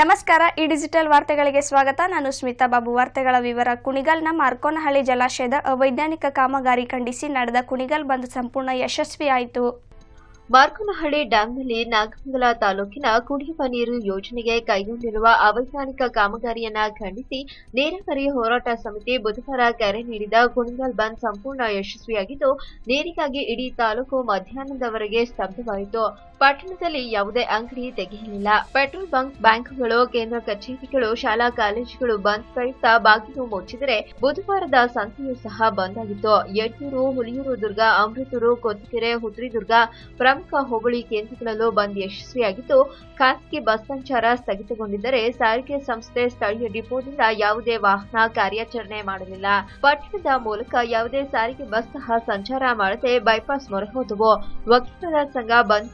ನಮಸ್ಕಾರ, ಈ ಡಿಜಿಟಲ್ ವಾರ್ತೆಗಳಿಗೆ ಸ್ವಾಗತ. ನಾನು ಸ್ಮಿತಾ ಬಾಬು. ವಾರ್ತೆಗಳ ವಿವರ. ಕುಣಿಗಲ್ನ ಮಾರ್ಕೋನಹಳ್ಳಿ ಜಲಾಶಯದ ಅವೈಜ್ಞಾನಿಕ ಕಾಮಗಾರಿ ಖಂಡಿಸಿ ನಡೆದ ಕುಣಿಗಲ್ ಬಂದ್ ಸಂಪೂರ್ಣ ಯಶಸ್ವಿಯಾಯಿತು ಮಾರ್ಕೋನಹಳ್ಳಿ ಡ್ಯಾಂನಲ್ಲಿ ನಾಗಮಂಗಲ ತಾಲೂಕಿನ ಕುಡಿಯುವ ನೀರು ಯೋಜನೆಗೆ ಕೈಗೊಂಡಿರುವ ಅವೈಜ್ಞಾನಿಕ ಕಾಮಗಾರಿಯನ್ನ ಖಂಡಿಸಿ ನೀರಾವರಿ ಹೋರಾಟ ಸಮಿತಿ ಬುಧವಾರ ಕರೆ ನೀಡಿದ ಕುಣಿಗಲ್ ಬಂದ್ ಸಂಪೂರ್ಣ ಯಶಸ್ವಿಯಾಗಿದ್ದು, ನೀರಿಗಾಗಿ ಇಡೀ ತಾಲೂಕು ಮಧ್ಯಾಹ್ನದವರೆಗೆ ಸ್ತಬ್ಧವಾಯಿತು. ಪಟ್ಟಣದಲ್ಲಿ ಯಾವುದೇ ಅಂಗಡಿ ತೆಗೆಯಲಿಲ್ಲ. ಪೆಟ್ರೋಲ್ ಬಂಕ್ ಬ್ಯಾಂಕ್ಗಳು, ಕೇಂದ್ರ ಕಚೇರಿಗಳು, ಶಾಲಾ ಕಾಲೇಜುಗಳು ಬಂದ್ ಪ್ರಯುಕ್ತ ಬಾಗಿಲು ಮುಚ್ಚಿದರೆ ಬುಧವಾರದ ಸಂತೆಯೂ ಸಹ ಬಂದ್ ಆಗಿತ್ತು. ಯಡ್ನೂರು, ಹುಲಿಯೂರು ದುರ್ಗ, ಅಮೃತೂರು ಕೊತ್ತಿಗೆರೆ ಹುದ್ರಿದುರ್ಗ ಪ್ರಮುಖ ಹೋಬಳಿ ಕೇಂದ್ರಗಳಲ್ಲೂ ಬಂದ್ ಯಶಸ್ವಿಯಾಗಿದ್ದು, ಖಾಸಗಿ ಬಸ್ ಸಂಚಾರ ಸ್ಥಗಿತಗೊಂಡಿದ್ದರೆ ಸಾರಿಗೆ ಸಂಸ್ಥೆ ಸ್ಥಳೀಯ ಡಿಪೋದಿಂದ ಯಾವುದೇ ವಾಹನ ಕಾರ್ಯಾಚರಣೆ ಮಾಡಲಿಲ್ಲ. ಪಟ್ಟಣದ ಮೂಲಕ ಯಾವುದೇ ಸಾರಿಗೆ ಬಸ್ ಸಹ ಸಂಚಾರ ಮಾಡದೆ ಬೈಪಾಸ್ ಮೊರೆ ಹೋದವು. ವಕೀಲರ ಸಂಘ ಬಂದ್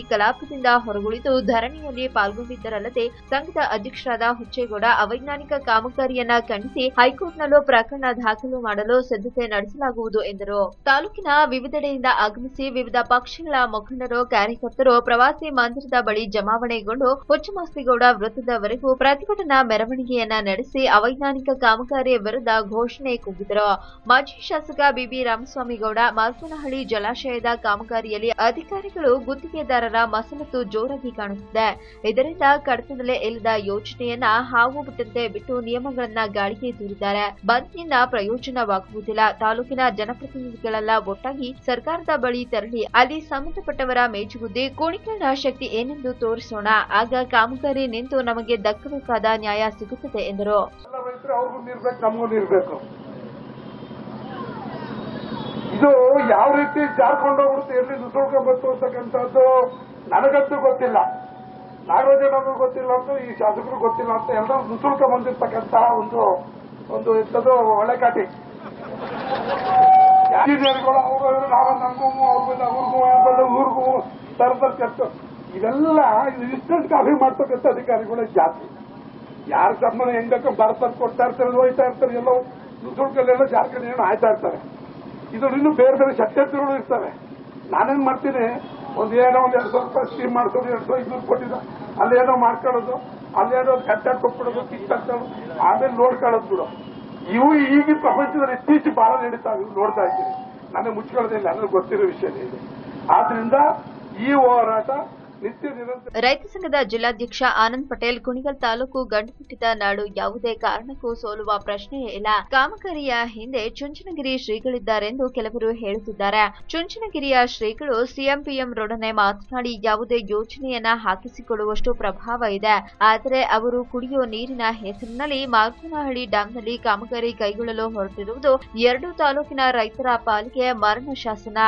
ಕಲಾಪದಿಂದ ಹೊರಗುಳಿದು ಧರಣಿಯಲ್ಲಿ ಪಾಲ್ಗೊಂಡಿದ್ದರಲ್ಲದೆ ಸಂಘದ ಅಧ್ಯಕ್ಷರಾದ ಹುಚ್ಚೇಗೌಡ ಅವೈಜ್ಞಾನಿಕ ಕಾಮಗಾರಿಯನ್ನ ಖಂಡಿಸಿ ಹೈಕೋರ್ಟ್ನಲ್ಲೂ ಪ್ರಕರಣ ದಾಖಲು ಮಾಡಲು ಸಿದ್ಧತೆ ನಡೆಸಲಾಗುವುದು ಎಂದರು. ತಾಲೂಕಿನ ವಿವಿಧೆಡೆಯಿಂದ ಆಗಮಿಸಿ ವಿವಿಧ ಪಕ್ಷಗಳ ಮುಖಂಡರು, ಕಾರ್ಯಕರ್ತರು, ಪ್ರವಾಸಿ ಮಂದಿರದ ಬಳಿ ಜಮಾವಣೆಗೊಂಡು ಹುಚ್ಚಮಾಸ್ತಿಗೌಡ ವೃತ್ತದವರೆಗೂ ಪ್ರತಿಭಟನಾ ಮೆರವಣಿಗೆಯನ್ನ ನಡೆಸಿ ಅವೈಜ್ಞಾನಿಕ ಕಾಮಗಾರಿ ವಿರುದ್ಧ ಘೋಷಣೆ ಕೂಗಿದರು. ಮಾಜಿ ಶಾಸಕ ಬಿಬಿ ರಾಮಸ್ವಾಮಿಗೌಡ ಮಾಲ್ಕನಹಳ್ಳಿ ಜಲಾಶಯದ ಕಾಮಗಾರಿಯಲ್ಲಿ ಅಧಿಕಾರಿಗಳು ಗುತ್ತಿಗೆದಾರರ ಮಸಲತ್ತು ಜೋರಾಗಿ ಕಾಣುತ್ತಿದೆ ಇದರಿಂದ ಕಡತದಲ್ಲೇ ಇಲ್ಲದ ಯೋಜನೆಯನ್ನ ಹಾವು ಬಿಟ್ಟಂತೆ ಬಿಟ್ಟು ನಿಯಮಗಳನ್ನ ಗಾಳಿಗೆ ತೂರಿದ್ದಾರೆ ಬಂದ್ನಿಂದ ಪ್ರಯೋಜನವಾಗುವುದಿಲ್ಲ. ತಾಲೂಕಿನ ಜನಪ್ರತಿನಿಧಿಗಳೆಲ್ಲ ಒಟ್ಟಾಗಿ ಸರ್ಕಾರದ ಬಳಿ ತೆರಳಿ ಅಲ್ಲಿ ಸಂಬಂಧಪಟ್ಟವರ ಮೇಜುಗುದ್ದಿ ಕುಣಿಕರಣ ಶಕ್ತಿ ಏನೆಂದು ತೋರಿಸೋಣ. ಆಗ ಕಾಮಗಾರಿ ನಿಂತು ನಮಗೆ ದಕ್ಕಬೇಕಾದ ನ್ಯಾಯ ಸಿಗುತ್ತದೆ ಎಂದರು ಎಲ್ಲ ರೈತರು ಅವ್ರಿಗೂ ನೀರ್ ಬೇಕು ನಮಗೂ ನೀರ್ ಬೇಕು ಇದು ಯಾವ ರೀತಿ ಜಾರ್ಕೊಂಡು ಹೋಗ್ಬಿಡ್ತು ಎಲ್ಲಿ ನುಸುಳ್ಕೊಂಡ್ ಬಂತು ಅಂತಕ್ಕಂಥದ್ದು ನನಗಂತೂ ಗೊತ್ತಿಲ್ಲ. ನಾಗರಾಜನಗೂ ಗೊತ್ತಿಲ್ಲ ಅಂತ, ಈ ಶಾಸಕರು ಗೊತ್ತಿಲ್ಲ ಅಂತ ಎಲ್ಲ ನುಸುಳ್ಕ ಬಂದಿರ್ತಕ್ಕಂತಹ ಒಂದು ಒಂದು ಎಂಥದ್ದು ಒಳ್ಳೆ ಕಾಟಿ. ಅವರು ನಾವು ನಮಗೂ ಅವ್ರಿಗೂ ಅವ್ರಿಗೂ ಊರಿಗೂ ತರತಕ್ಕಂಥ ಇವೆಲ್ಲ ಇದು ಇನ್ಸ್ಟೆಂಟ್ ಕಾಫಿ ಮಾಡ್ತಕ್ಕಂಥ ಅಧಿಕಾರಿಗಳೇ ಜಾಸ್ತಿ ಯಾರು ಸಂಬಂಧ ಹೆಂಗಕ್ಕ ಭಾರತ ಕೊಡ್ತಾ ಇರ್ತಾರೆ ಹೋಯ್ತಾ ಇರ್ತಾರೆ, ಎಲ್ಲೋ ನುಸುಳ್ಕಲ್ಲೆಲ್ಲ ಜಾರ್ಖಂಡ್ ಏನೋ ಆಯ್ತಾ ಇರ್ತಾರೆ. ಇದು ಇನ್ನು ಬೇರೆ ಬೇರೆ ಶಕ್ತಿಗಳು ಇರ್ತವೆ. ನಾನೇನ್ ಮಾಡ್ತೀನಿ? ಒಂದು ಏನೋ ಒಂದ್ ಎರಡ್ ಸಾವಿರ ರೂಪಾಯಿ ಸ್ಕೀಮ್ ಮಾಡ್ಕೊಂಡು ಎರಡ್ ಸಾವಿರ ಇನ್ನೂರು ಕೊಟ್ಟಿದ್ದ. ಅಲ್ಲೇನೋ ಮಾಡ್ಕೊಳ್ಳೋದು ಅಲ್ಲೇನೋ ಒಂದು ಕಟ್ಟಾಗಿ ಕೊಟ್ಬಿಡೋದು ಕಿತ್ತಾಕ್ಕೊಳ್ಳೋದು ಆಮೇಲೆ ನೋಡ್ಕೊಳ್ಳೋದು ಬಿಡು. ಇವು ಈಗಿನ ಪ್ರಪಂಚದಲ್ಲಿ ಇತ್ತೀಚೆಗೆ ಬಹಳ ನಡೀತಾ ನೋಡ್ತಾ ಇದ್ದೀನಿ ನನಗೆ ಮುಚ್ಕೊಳ್ಳೋದಿಲ್ಲ, ನನಗೆ ಗೊತ್ತಿರೋ ವಿಷಯ ಇದೆ. ಆದ್ರಿಂದ ಈ ಹೋರಾಟ ರೈತ ಸಂಘದ ಜಿಲ್ಲಾಧ್ಯಕ್ಷ ಆನಂದ್ ಪಟೇಲ್ ಕುಣಿಗಲ್ ತಾಲೂಕು ಗಂಡುಹುಟ್ಟಿದ ನಾಡು ಯಾವುದೇ ಕಾರಣಕ್ಕೂ ಸೋಲುವ ಪ್ರಶ್ನೆಯೇ ಇಲ್ಲ. ಕಾಮಗಾರಿಯ ಹಿಂದೆ ಚುಂಚನಗಿರಿ ಶ್ರೀಗಳಿದ್ದಾರೆಂದು ಕೆಲವರು ಹೇಳುತ್ತಿದ್ದಾರೆ. ಚುಂಚನಗಿರಿಯ ಶ್ರೀಗಳು ಸಿಎಂಪಿಎಂರೊಡನೆ ಮಾತನಾಡಿ ಯಾವುದೇ ಯೋಜನೆಯನ್ನ ಹಾಕಿಸಿಕೊಳ್ಳುವಷ್ಟು ಪ್ರಭಾವ ಇದೆ. ಆದರೆ ಅವರು ಕುಡಿಯುವ ನೀರಿನ ಹೆಸರಿನಲ್ಲಿ ಮಾಗನಹಳ್ಳಿ ಡ್ಯಾಂನಲ್ಲಿ ಕಾಮಗಾರಿ ಕೈಗೊಳ್ಳಲು ಹೊರಟಿರುವುದು ಎರಡು ತಾಲೂಕಿನ ರೈತರ ಪಾಲಿಗೆ ಮರಣ ಶಾಸನ.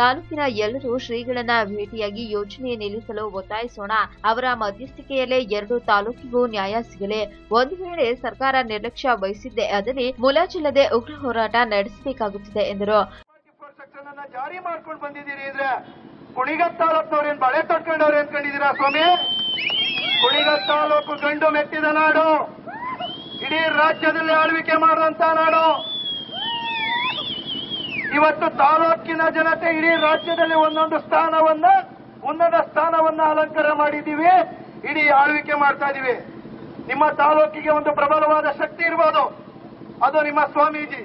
ತಾಲೂಕಿನ ಎಲ್ಲರೂ ಶ್ರೀಗಳನ್ನ ಭೇಟಿಯಾಗಿ ಯೋಜನೆ ನಿಲ್ಲಿಸಲು ಒತ್ತಾಯಿಸೋಣ. ಅವರ ಮಧ್ಯಸ್ಥಿಕೆಯಲ್ಲೇ ಎರಡು ತಾಲೂಕಿಗೂ ನ್ಯಾಯ ಸಿಗಲಿ. ಒಂದು ವೇಳೆ ಸರ್ಕಾರ ನಿರ್ಲಕ್ಷ್ಯ ವಹಿಸಿದ್ದೇ ಆದಲ್ಲಿ ಮುಲಾಜಿಲ್ಲದೆ ಉಗ್ರ ಹೋರಾಟ ನಡೆಸಬೇಕಾಗುತ್ತಿದೆ ಎಂದರು. ಜಾರಿ ಮಾಡ್ಕೊಂಡು ಬಂದಿದ್ದೀರಿ ಅಂದ್ರೆ ಕುಣಿಗಲ್ ತಾಲೂಕ್ನವ್ರು ಏನ್ ಬಳೆ ಕಟ್ಕೊಂಡವ್ರು ಅನ್ಕೊಂಡಿದ್ದೀರಾ ಸ್ವಾಮಿ? ಕುಣಿಗಲ್ ತಾಲೂಕು ಗಂಡು ಮೆಟ್ಟಿದ ನಾಡು. ಇಡೀ ರಾಜ್ಯದಲ್ಲಿ ಆಳ್ವಿಕೆ ಮಾಡುವಂತ ನಾಡು. ಇವತ್ತು ತಾಲೂಕಿನ ಜನತೆ ಇಡೀ ರಾಜ್ಯದಲ್ಲಿ ಒಂದೊಂದು ಸ್ಥಾನವನ್ನ ಉನ್ನತ ಸ್ಥಾನವನ್ನ ಅಲಂಕಾರ ಮಾಡಿದ್ದೀವಿ, ಇಡೀ ಆಳ್ವಿಕೆ ಮಾಡ್ತಾ ಇದೀವಿ. ನಿಮ್ಮ ತಾಲೂಕಿಗೆ ಒಂದು ಪ್ರಬಲವಾದ ಶಕ್ತಿ ಇರ್ಬೋದು. ಅದು ನಿಮ್ಮ ಸ್ವಾಮೀಜಿ.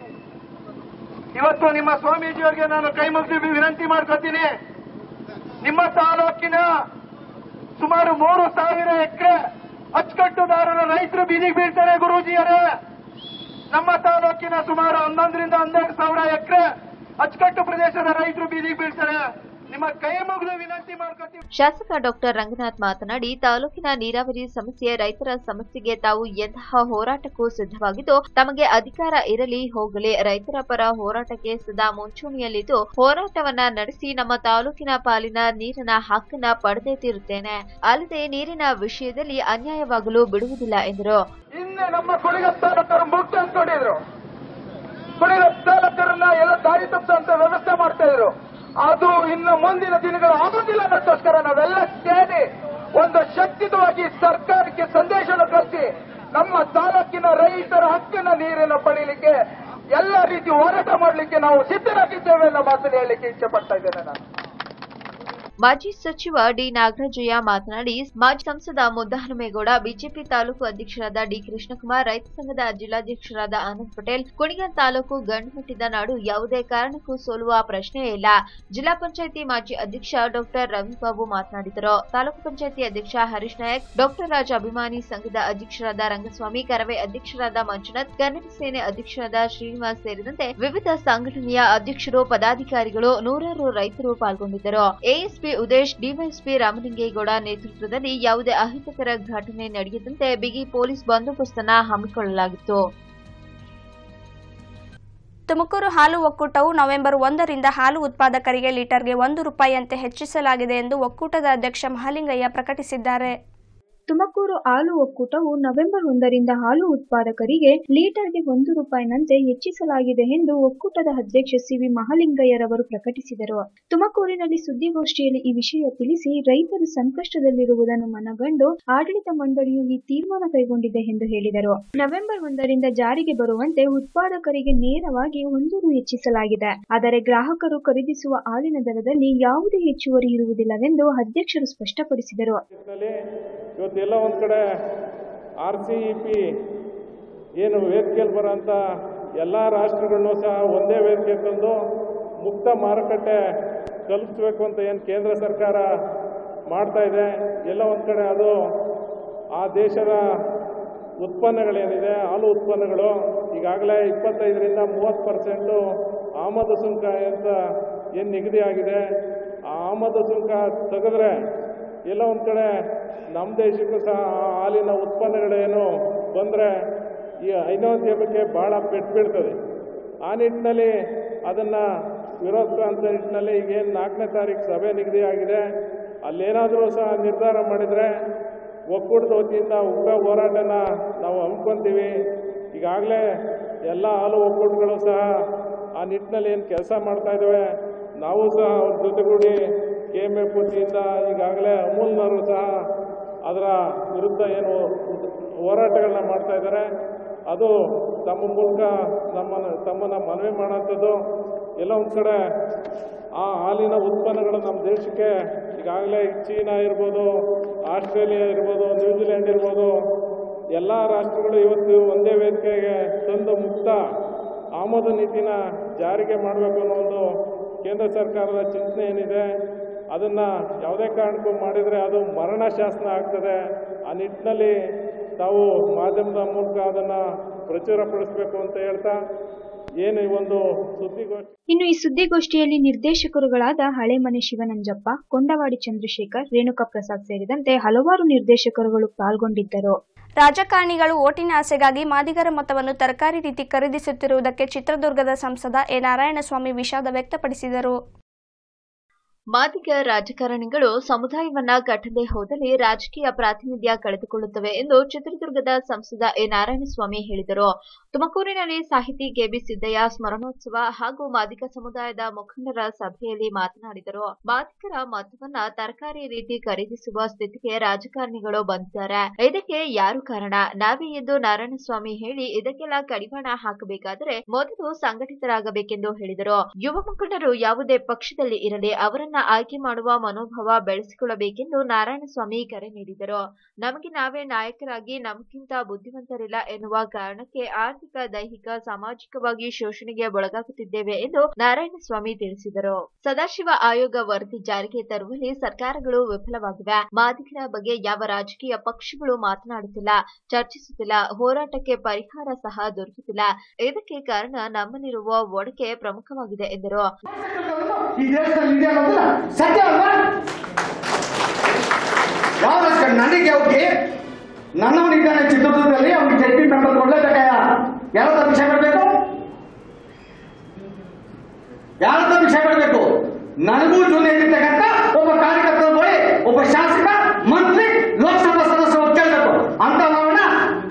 ಇವತ್ತು ನಿಮ್ಮ ಸ್ವಾಮೀಜಿಯವರಿಗೆ ನಾನು ಕೈ ಮುಗಿದು ವಿನಂತಿ ಮಾಡ್ಕೊತೀನಿ. ನಿಮ್ಮ ತಾಲೂಕಿನ ಸುಮಾರು ಮೂರು ಸಾವಿರ ಎಕರೆ ಅಚ್ಚುಕಟ್ಟುದಾರರ ರೈತರು ಬೀದಿಗೆ ಬೀಳ್ತಾರೆ ಗುರೂಜಿಯರೇ. ನಮ್ಮ ತಾಲೂಕಿನ ಸುಮಾರು ಹನ್ನೊಂದರಿಂದ ಹನ್ನೆರಡು ಸಾವಿರ ಎಕರೆ ಅಚ್ಚುಕಟ್ಟು ಪ್ರದೇಶದ ರೈತರು ಬೀದಿಗೆ ಬೀಳ್ತಾರೆ. ನಿಮ್ಮ ಕೈ ಮುಗಿದು ವಿನಂತಿ ಮಾಡ್ಕೊತೀವಿ ಶಾಸಕ ಡಾಕ್ಟರ್ ರಂಗನಾಥ್ ಮಾತನಾಡಿ ತಾಲೂಕಿನ ನೀರಾವರಿ ಸಮಸ್ಯೆ ರೈತರ ಸಮಸ್ಯೆಗೆ ತಾವು ಎಂತಹ ಹೋರಾಟಕ್ಕೂ ಸಿದ್ಧವಾಗಿದ್ದು ತಮಗೆ ಅಧಿಕಾರ ಇರಲಿ ಹೋಗಲಿ ರೈತರ ಪರ ಹೋರಾಟಕ್ಕೆ ಸದಾ ಮುಂಚೂಣಿಯಲ್ಲಿದ್ದು ಹೋರಾಟವನ್ನ ನಡೆಸಿ ನಮ್ಮ ತಾಲೂಕಿನ ಪಾಲಿನ ನೀರಿನ ಹಕ್ಕನ್ನ ಪಡೆದೇ ತೀರುತ್ತೇನೆ. ಅಲ್ಲದೆ ನೀರಿನ ವಿಷಯದಲ್ಲಿ ಅನ್ಯಾಯವಾಗಲು ಬಿಡುವುದಿಲ್ಲ ಎಂದರು ಹಿಂದೆ ನಮ್ಮ ಕುಣಿಗಲ್ ತಾಲೂಕರು ಮುಕ್ತ ಅನ್ಕೊಂಡಿದ್ರು ಕುಣಿಗಲ್ ತಾಲೂಕರನ್ನ ತಪ್ಪಂತ ವ್ಯವಸ್ಥೆ ಮಾಡ್ತಾ ಇದ್ರು. ಅದು ಇನ್ನು ಮುಂದಿನ ದಿನಗಳು ಆಗೋದಿಲ್ಲ ಅನ್ನೋದಕ್ಕೋಸ್ಕರ ನಾವೆಲ್ಲ ಸೇರಿ ಒಂದು ಶಕ್ತಿತವಾಗಿ ಸರ್ಕಾರಕ್ಕೆ ಸಂದೇಶವನ್ನು ಕಳಿಸಿ ನಮ್ಮ ತಾಲೂಕಿನ ರೈತರ ಹಕ್ಕಿನ ನೀರನ್ನು ಪಡೀಲಿಕ್ಕೆ ಎಲ್ಲ ರೀತಿ ಹೋರಾಟ ಮಾಡಲಿಕ್ಕೆ ನಾವು ಸಿದ್ಧರಾಗಿದ್ದೇವೆ ಅನ್ನೋ ಮಾತನ್ನು ಹೇಳಲಿಕ್ಕೆ ಇಚ್ಛೆ ಪಡ್ತಾ ಇದ್ದೇನೆ ನಾನು. ಮಾಜಿ ಸಚಿವ ಡಿ ನಾಗರಾಜಯ್ಯ ಮಾತನಾಡಿ, ಮಾಜಿ ಸಂಸದ ಮುದ್ದಹನುಮೇಗೌಡ, ಬಿಜೆಪಿ ತಾಲೂಕು ಅಧ್ಯಕ್ಷರಾದ ಡಿ ಕೃಷ್ಣಕುಮಾರ್, ರೈತ ಸಂಘದ ಜಿಲ್ಲಾಧ್ಯಕ್ಷರಾದ ಆನಂದ್ ಪಟೇಲ್ ಕುಣಿಗಲ್ ತಾಲೂಕು ಗಂಡುಮೆಟ್ಟಿದ ನಾಡು ಯಾವುದೇ ಕಾರಣಕ್ಕೂ ಸೋಲುವ ಪ್ರಶ್ನೆಯೇ ಇಲ್ಲ. ಜಿಲ್ಲಾ ಪಂಚಾಯಿತಿ ಮಾಜಿ ಅಧ್ಯಕ್ಷ ಡಾಕ್ಟರ್ ರವಿಬಾಬು ಮಾತನಾಡಿದರು. ತಾಲೂಕು ಪಂಚಾಯಿತಿ ಅಧ್ಯಕ್ಷ ಹರೀಶ್ ನಾಯಕ್ ಡಾಕ್ಟರ್ ರಾಜ್ ಅಭಿಮಾನಿ ಸಂಘದ ಅಧ್ಯಕ್ಷರಾದ ರಂಗಸ್ವಾಮಿ, ಕರವೇ ಅಧ್ಯಕ್ಷರಾದ ಮಂಜುನಾಥ್ ಕನ್ನಡ ಸೇನೆ ಅಧ್ಯಕ್ಷರಾದ ಶ್ರೀನಿವಾಸ್ ಸೇರಿದಂತೆ ವಿವಿಧ ಸಂಘಟನೆಯ ಅಧ್ಯಕ್ಷರು, ಪದಾಧಿಕಾರಿಗಳು, ನೂರಾರು ರೈತರು ಪಾಲ್ಗೊಂಡಿದ್ದರು. ಎಎಸ್ಪಿ ಉದೇಶ್, ಡಿವೈಎಸ್ಪಿ ರಾಮಲಿಂಗೇಗೌಡ ನೇತೃತ್ವದಲ್ಲಿ ಯಾವುದೇ ಅಹಿತಕರ ಘಟನೆ ನಡೆಯದಂತೆ ಬಿಗಿ ಪೊಲೀಸ್ ಬಂದೋಬಸ್ತನ್ನ ಹಮ್ಮಿಕೊಳ್ಳಲಾಗಿತ್ತು. ತುಮಕೂರು ಹಾಲು ಒಕ್ಕೂಟವು ನವೆಂಬರ್ ಒಂದರಿಂದ ಹಾಲು ಉತ್ಪಾದಕರಿಗೆ ಲೀಟರ್ಗೆ ಒಂದು ರೂಪಾಯಿಯಂತೆ ಹೆಚ್ಚಿಸಲಾಗಿದೆ ಎಂದು ಒಕ್ಕೂಟದ ಅಧ್ಯಕ್ಷ ಮಹಾಲಿಂಗಯ್ಯ ಪ್ರಕಟಿಸಿದ್ದಾರೆ. ತುಮಕೂರು ಹಾಲು ಒಕ್ಕೂಟವು ನವೆಂಬರ್ ಒಂದರಿಂದ ಹಾಲು ಉತ್ಪಾದಕರಿಗೆ ಲೀಟರ್ಗೆ ಒಂದು ರೂಪಾಯಿನಂತೆ ಹೆಚ್ಚಿಸಲಾಗಿದೆ ಎಂದು ಒಕ್ಕೂಟದ ಅಧ್ಯಕ್ಷ ಸಿವಿ ಮಹಾಲಿಂಗಯ್ಯರವರು ಪ್ರಕಟಿಸಿದರು. ತುಮಕೂರಿನಲ್ಲಿ ಸುದ್ದಿಗೋಷ್ಠಿಯಲ್ಲಿ ಈ ವಿಷಯ ತಿಳಿಸಿ ರೈತರು ಸಂಕಷ್ಟದಲ್ಲಿರುವುದನ್ನು ಮನಗಂಡು ಆಡಳಿತ ಮಂಡಳಿಯು ಈ ತೀರ್ಮಾನ ಕೈಗೊಂಡಿದೆ ಎಂದು ಹೇಳಿದರು. ನವೆಂಬರ್ ಒಂದರಿಂದ ಜಾರಿಗೆ ಬರುವಂತೆ ಉತ್ಪಾದಕರಿಗೆ ನೇರವಾಗಿ ಒಂದು ರು ಹೆಚ್ಚಿಸಲಾಗಿದೆ. ಆದರೆ ಗ್ರಾಹಕರು ಖರೀದಿಸುವ ಹಾಲಿನ ದರದಲ್ಲಿ ಯಾವುದೇ ಹೆಚ್ಚುವರಿ ಇರುವುದಿಲ್ಲವೆಂದು ಅಧ್ಯಕ್ಷರು ಸ್ಪಷ್ಟಪಡಿಸಿದರು. ಇವತ್ತೆಲ್ಲ ಒಂದು ಕಡೆ ಆರ್ ಸಿ ಇ ಪಿ ಏನು ವೇದಿಕೆಯಲ್ಲಿ ಬರೋಂಥ ಎಲ್ಲ ರಾಷ್ಟ್ರಗಳನ್ನೂ ಸಹ ಒಂದೇ ವೇದಿಕೆ ತಂದು ಮುಕ್ತ ಮಾರುಕಟ್ಟೆ ತಲುಪಿಸ್ಬೇಕು ಅಂತ ಏನು ಕೇಂದ್ರ ಸರ್ಕಾರ ಮಾಡ್ತಾ ಇದೆ, ಎಲ್ಲ ಒಂದು ಕಡೆ ಅದು ಆ ದೇಶದ ಉತ್ಪನ್ನಗಳೇನಿದೆ, ಹಾಲು ಉತ್ಪನ್ನಗಳು, ಈಗಾಗಲೇ ಇಪ್ಪತ್ತೈದರಿಂದ ಮೂವತ್ತು ಪರ್ಸೆಂಟು ಆಮದು ಸುಂಕ ಅಂತ ಏನು ನಿಗದಿ ಆಗಿದೆ ಆ ಆಮದು ಸುಂಕ ತೆಗೆದ್ರೆ ಎಲ್ಲ ಒಂದು ಕಡೆ ನಮ್ಮ ದೇಶಕ್ಕೂ ಸಹ ಹಾಲಿನ ಉತ್ಪನ್ನಗಳೇನು ಬಂದರೆ ಈ ಐನೋದ್ಯಮಕ್ಕೆ ಭಾಳ ಪೆಟ್ಟು ಬೀಳ್ತದೆ. ಆ ನಿಟ್ಟಿನಲ್ಲಿ ಅದನ್ನು ವಿರೋಧಿಸುವಂಥ ನಿಟ್ಟಿನಲ್ಲಿ ಈಗೇನು ನಾಲ್ಕನೇ ತಾರೀಕು ಸಭೆ ನಿಗದಿಯಾಗಿದೆ. ಅಲ್ಲೇನಾದರೂ ಸಹ ನಿರ್ಧಾರ ಮಾಡಿದರೆ ಒಕ್ಕೂಟದ ವತಿಯಿಂದ ಉಗ್ರ ಹೋರಾಟನ ನಾವು ಹಮ್ಮಿಕೊಂತೀವಿ. ಈಗಾಗಲೇ ಎಲ್ಲ ಹಾಲು ಒಕ್ಕೂಟಗಳು ಸಹ ಆ ನಿಟ್ಟಿನಲ್ಲಿ ಏನು ಕೆಲಸ ಮಾಡ್ತಾ ಇದ್ದಾವೆ ನಾವು ಸಹ ಅವ್ರ ಜೊತೆಗೂಡಿ ಕೆ ಎಂ ಎಫ್ ವತಿಯಿಂದ ಈಗಾಗಲೇ ಅಮೂಲ್ನವರು ಸಹ ಅದರ ವಿರುದ್ಧ ಏನು ಹೋರಾಟಗಳನ್ನ ಮಾಡ್ತಾ ಇದ್ದಾರೆ. ಅದು ತಮ್ಮ ಮೂಲಕ ನಮ್ಮನ್ನು ತಮ್ಮನ್ನು ಮನವಿ ಮಾಡೋಂಥದ್ದು. ಎಲ್ಲ ಒಂದು ಕಡೆ ಆ ಹಾಲಿನ ಉತ್ಪನ್ನಗಳು ನಮ್ಮ ದೇಶಕ್ಕೆ ಈಗಾಗಲೇ ಚೀನಾ ಇರ್ಬೋದು, ಆಸ್ಟ್ರೇಲಿಯಾ ಇರ್ಬೋದು ನ್ಯೂಜಿಲೆಂಡ್ ಇರ್ಬೋದು, ಎಲ್ಲ ರಾಷ್ಟ್ರಗಳು ಇವತ್ತು ಒಂದೇ ವೇದಿಕೆಗೆ ತಂದು ಮುಕ್ತ ಆಮದು ನೀತಿನ ಜಾರಿಗೆ ಮಾಡಬೇಕು ಅನ್ನೋ ಒಂದು ಕೇಂದ್ರ ಸರ್ಕಾರದ ಚಿಂತನೆ ಏನಿದೆ. ಅದನ್ನು ಯಾವುದೇ ಕಾರಣಕ್ಕೂ ಮಾಡಿದರೆ ಅದು ಮರಣ ಶಾಸನ ಆಗ್ತದೆ. ಆ ನಿಟ್ಟಿನಲ್ಲಿ ತಾವು ಮಾಧ್ಯಮದ ಮೂಲಕ ಅದನ್ನು ಪ್ರಚುರಪಡಿಸಬೇಕು ಅಂತ ಹೇಳ್ತಾ ಏನು ಈ ಒಂದು ಸುದ್ದಿಗೋಷ್ಠಿ ಇನ್ನು ಈ ಸುದ್ದಿಗೋಷ್ಠಿಯಲ್ಲಿ ನಿರ್ದೇಶಕರುಗಳಾದ ಹಳೆಮನೆ ಶಿವನಂಜಪ್ಪ ಕೊಂಡವಾಡಿ ಚಂದ್ರಶೇಖರ್ ರೇಣುಕಾ ಪ್ರಸಾದ್ ಸೇರಿದಂತೆ ಹಲವಾರು ನಿರ್ದೇಶಕರುಗಳು ಪಾಲ್ಗೊಂಡಿದ್ದರು. ರಾಜಕಾರಣಿಗಳು ಓಟಿನ ಆಸೆಗಾಗಿ ಮಾದಿಗರ ಮೊತ್ತವನ್ನು ತರಕಾರಿ ರೀತಿ ಖರೀದಿಸುತ್ತಿರುವುದಕ್ಕೆ ಚಿತ್ರದುರ್ಗದ ಸಂಸದ ಎ ನಾರಾಯಣಸ್ವಾಮಿ ವಿಷಾದ ವ್ಯಕ್ತಪಡಿಸಿದರು. ಮಾದಿಗ ರಾಜಕಾರಣಿಗಳು ಸಮುದಾಯವನ್ನ ಕಟ್ಟದೆ ಹೋದಲ್ಲಿ ರಾಜಕೀಯ ಪ್ರಾತಿನಿಧ್ಯ ಕಳೆದುಕೊಳ್ಳುತ್ತವೆ ಎಂದು ಚಿತ್ರದುರ್ಗದ ಸಂಸದ ಎ. ನಾರಾಯಣಸ್ವಾಮಿ ಹೇಳಿದರು. ತುಮಕೂರಿನಲ್ಲಿ ಸಾಹಿತಿ ಕೆಬಿ ಸಿದ್ದಯ್ಯ ಸ್ಮರಣೋತ್ಸವ ಹಾಗೂ ಮಾದಿಗ ಸಮುದಾಯದ ಮುಖಂಡರ ಸಭೆಯಲ್ಲಿ ಮಾತನಾಡಿದರು. ಮಾದಿಗರ ಮತವನ್ನ ತರಕಾರಿ ರೀತಿ ಖರೀದಿಸುವ ಸ್ಥಿತಿಗೆ ರಾಜಕಾರಣಿಗಳು ಬಂದಿದ್ದಾರೆ. ಇದಕ್ಕೆ ಯಾರು ಕಾರಣ? ನಾವೇ ಎಂದು ನಾರಾಯಣಸ್ವಾಮಿ ಹೇಳಿ ಇದಕ್ಕೆಲ್ಲ ಕಡಿವಾಣ ಹಾಕಬೇಕಾದರೆ ಮೊದಲು ಸಂಘಟಿತರಾಗಬೇಕೆಂದು ಹೇಳಿದರು. ಯುವ ಮುಖಂಡರು ಯಾವುದೇ ಪಕ್ಷದಲ್ಲಿ ಇರಲಿ ಅವರನ್ನ ಆಯ್ಕೆ ಮಾಡುವ ಮನೋಭಾವ ಬೆಳೆಸಿಕೊಳ್ಳಬೇಕೆಂದು ನಾರಾಯಣಸ್ವಾಮಿ ಕರೆ ನೀಡಿದರು. ನಮಗೆ ನಾವೇ ನಾಯಕರಾಗಿ ನಮಗಿಂತ ಬುದ್ಧಿವಂತರಿಲ್ಲ ಎನ್ನುವ ಕಾರಣಕ್ಕೆ ಆರ್ಥಿಕ, ದೈಹಿಕ, ಸಾಮಾಜಿಕವಾಗಿ ಶೋಷಣೆಗೆ ಒಳಗಾಗುತ್ತಿದ್ದೇವೆ ಎಂದು ನಾರಾಯಣಸ್ವಾಮಿ ತಿಳಿಸಿದರು. ಸದಾಶಿವ ಆಯೋಗ ವರದಿ ಜಾರಿಗೆ ತರುವಲ್ಲಿ ಸರ್ಕಾರಗಳು ವಿಫಲವಾಗಿವೆ. ಮಾದಿಗರ ಬಗ್ಗೆ ಯಾವ ರಾಜಕೀಯ ಪಕ್ಷಗಳು ಮಾತನಾಡುತ್ತಿಲ್ಲ, ಚರ್ಚಿಸುತ್ತಿಲ್ಲ, ಹೋರಾಟಕ್ಕೆ ಪರಿಹಾರ ಸಹ ದೊರಕುತ್ತಿಲ್ಲ. ಇದಕ್ಕೆ ಕಾರಣ ನಮ್ಮಲ್ಲಿರುವ ಒಡಕೆ ಪ್ರಮುಖವಾಗಿದೆ ಎಂದರು. ಸತ್ಯ ಅಲ್ವಾ ಯಾವ ನನಗೆ ಅವ್ರಿಗೆ ನನ್ನವನಿದ್ದಾನೆ ಚಿತ್ರದುರ್ಗದಲ್ಲಿ ಅವ್ನಿಗೆ ಜಡ್ಪಿ ಮೆಂಬರ್ ಕೊಡ್ಲೇಬೇಕಾಯ ಯಾರದ ವಿಷಯ ಕೊಡಬೇಕು ಯಾರದ ವಿಷಯ ಕೊಡಬೇಕು ನನಗೂ ಜೂನ್ ಇರ್ತಕ್ಕಂಥ ಒಬ್ಬ ಕಾರ್ಯಕರ್ತ ಹೋಗಿ ಒಬ್ಬ ಶಾಸಕ ಮಂತ್ರಿ ಲೋಕಸಭಾ ಸದಸ್ಯ ಹೋಗಿ ಕೇಳಬೇಕು ಅಂತ ವಾತಾವರಣ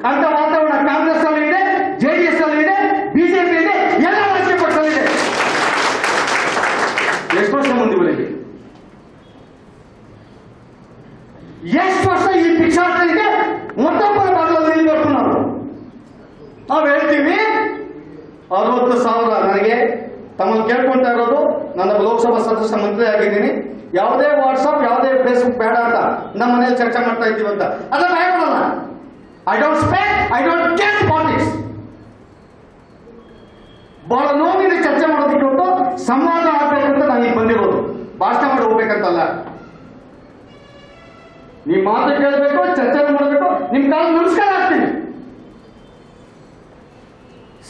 ಅಂತ ವಾತಾವರಣ ಕಾಂಗ್ರೆಸ್ ಅಲ್ಲಿ ಇದೆ ಜೆಡಿಎಸ್ ಅಲ್ಲಿ ಇದೆ ಬಿಜೆಪಿ ಇದೆ ಎಲ್ಲ ರಾಜಕೀಯ ಪಕ್ಷದಲ್ಲಿ ಇದೆ ಎಷ್ಟು ವರ್ಷ ಮುಂದುವರೆಗೆ ಎಷ್ಟು ವರ್ಷ ಈ ಭಿಕ್ಷಾಟನೆಗೆ ಮತ್ತೊಬ್ಬರ ಭಾಗದಲ್ಲಿ ನಿಲ್ಬೇಕು ನಾವು ನಾವು ಹೇಳ್ತೀವಿ ಅರವತ್ತು ಸಾವಿರ ನನಗೆ ತಮ್ಮನ್ನು ಕೇಳ್ಕೊಂತಾ ಇರೋದು ನನ್ನ ಲೋಕಸಭಾ ಸದಸ್ಯ ಮಂತ್ರಿ ಆಗಿದ್ದೀನಿ ಯಾವುದೇ ವಾಟ್ಸಪ್ ಯಾವುದೇ ಫೇಸ್ಬುಕ್ ಬೇಡ ಅಂತ ನಮ್ಮ ಮನೇಲಿ ಚರ್ಚೆ ಮಾಡ್ತಾ ಭಯ ಪಡೋಣ ಅದನ್ನ I don't speak I don't care politics ಬಹಳ ನೋವಿನ ಚರ್ಚೆ ಮಾಡೋದಕ್ಕೆ ಸಂವಾದ ಆಗ್ಬೇಕು ಅಂತ ನಾನು ಈಗ ಬಂದಿರೋದು. ಭಾಷಣ ಮಾಡಿ ಹೋಗ್ಬೇಕಂತಲ್ಲ. ನೀವು ಮಾತು ಕೇಳಬೇಕು ಚರ್ಚೆ ಮಾಡಬೇಕು, ನಿಮ್ ಕಾಲ ನಮಸ್ಕಾರ ಆಗ್ತೀನಿ